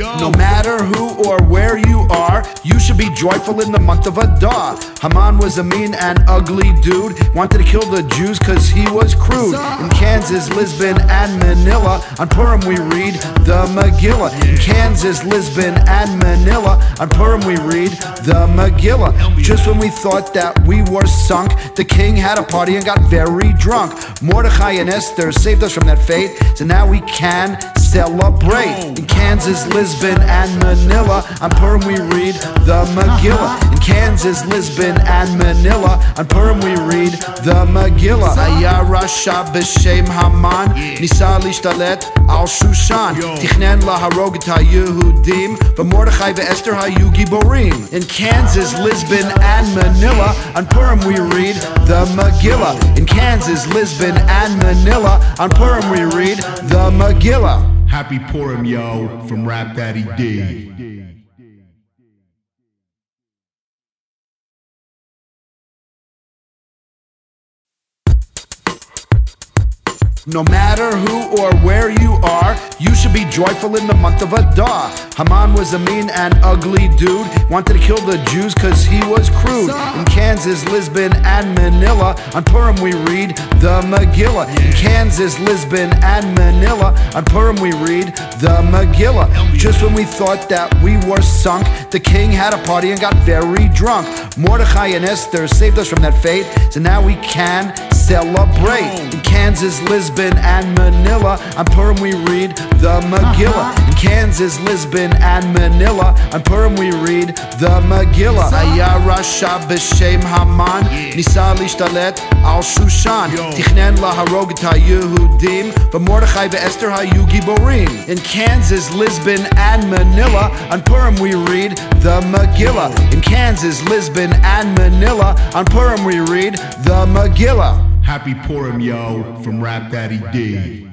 No matter who or where you you should be joyful in the month of Adar. Haman was a mean and ugly dude, wanted to kill the Jews cause he was crude. In Kansas, Lisbon, and Manila, on Purim we read the Megillah. In Kansas, Lisbon, and Manila, on Purim we read the Megillah. Just when we thought that we were sunk, the king had a party and got very drunk. Mordechai and Esther saved us from that fate, so now we can celebrate. In Kansas, Lisbon, and Manila, on Purim we read the Megillah. In Kansas, Lisbon, and Manila, on Purim we read the Megillah. Rasha b'Shem Haman, Nisa lishtalet al Shushan, Tichnen laharog et haYehudim, v'Mordechai ve'Esther hayu giborim. In Kansas, Lisbon, and Manila, on Purim we read the Megillah. In Kansas, Lisbon, and Manila, on Purim we read the Megillah. Happy Purim, yo, from Rap Daddy D. No matter who or where you are, you should be joyful in the month of Adar. Haman was a mean and ugly dude, wanted to kill the Jews cause he was crude. In Kansas, Lisbon, and Manila, on Purim we read the Megillah. In Kansas, Lisbon, and Manila, on Purim we read the Megillah. Just when we thought that we were sunk, the king had a party and got very drunk. Mordechai and Esther saved us from that fate, so now we can celebrate. In Kansas, Lisbon, and Manila, on Purim we read the Megillah. In Kansas, Lisbon, and Manila, on Purim we read the Megillah. Aya Rasha b'Shem Haman, Nisa lishtalet al Shushan, Tichnen laharog et haYehudim, v'Mordechai ve'Esther hayu giborim. In Kansas, Lisbon, and Manila, on Purim we read the Megillah. In Kansas, Lisbon, and Manila, on Purim we read the Megillah. Happy Purim, yo, from Rap Daddy D.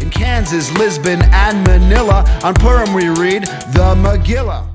In Kansas, Lisbon, and Manila, on Purim we read the Megillah.